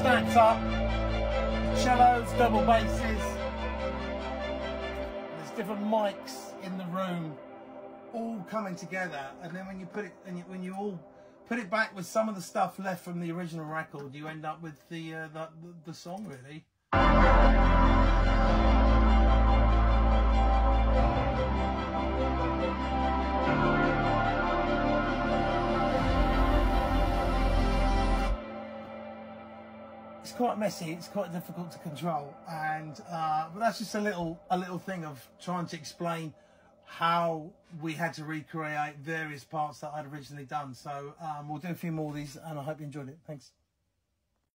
guitar, cellos, double basses. There's different mics in the room, all coming together. And then when you put it, and you, when you all put it back with some of the stuff left from the original record, you end up with the uh, the, the, the song really. It's quite messy. It's quite difficult to control, and uh, but that's just a little a little thing of trying to explain how we had to recreate various parts that I'd originally done. So um, we'll do a few more of these, and I hope you enjoyed it. Thanks.